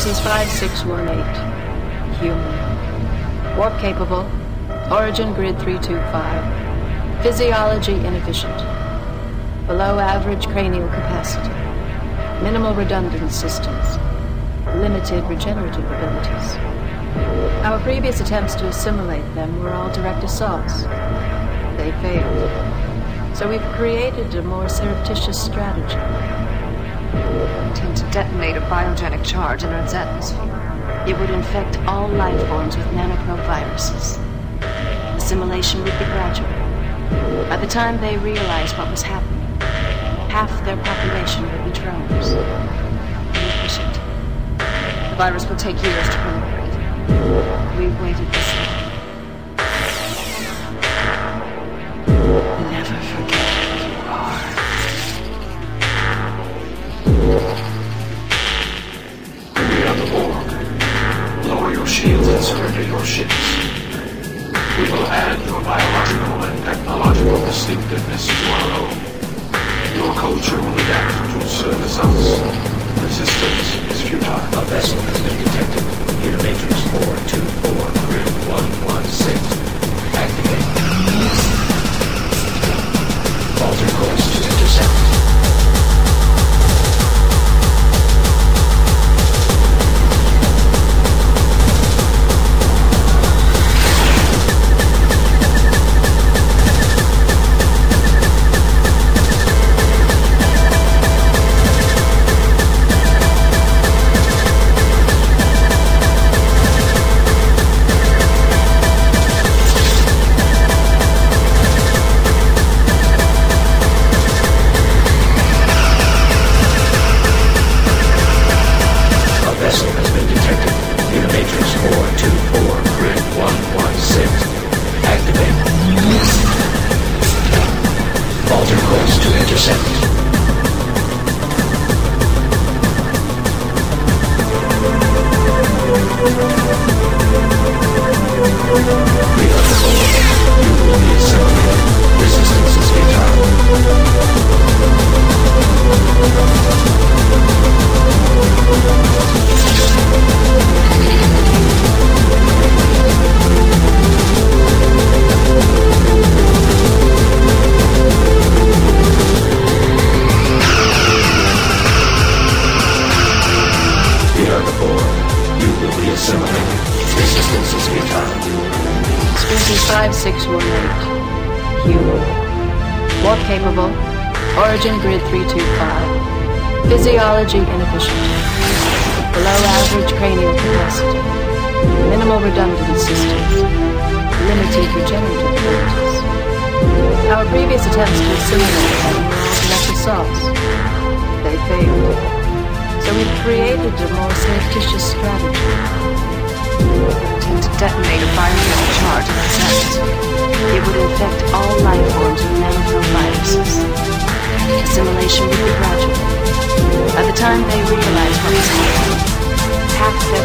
Species 5618. Human. Warp capable. Origin grid 325. Physiology inefficient. Below average cranial capacity. Minimal redundant systems. Limited regenerative abilities. Our previous attempts to assimilate them were all direct assaults. They failed. So we've created a more surreptitious strategy. Intend to detonate a biogenic charge in Earth's atmosphere. It would infect all life forms with nanoprobe viruses. Assimilation would be gradual. By the time they realized what was happening, half their population would be drones. Inefficient. The virus will take years to proliferate. We've waited this long. Your ships. We will add your biological and technological distinctiveness to our own. Your culture will adapt to service us. Resistance is futile. A vessel has been detected. Unimatrix Is futile. Species 5618. Human. Warp capable. Origin grid 325. Physiology inefficient. Below average cranial capacity. Minimal redundant systems. Limited regenerative abilities. Our previous attempts to assimilate them all direct assaults. They failed. So we've created a more surreptitious strategy. Intend to detonate a charge Earth's atmosphere. It would infect all life forms with nanoprobe. Assimilation would be gradual. By the time they realized what was happening, half their